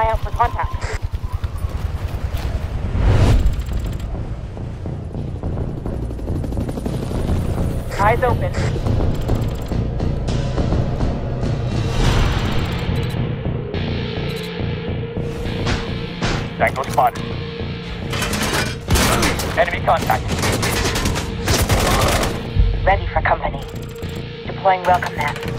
eye out for contact. Eyes open. Tango spotted. Enemy contact. Ready for company. Deploying welcome mat.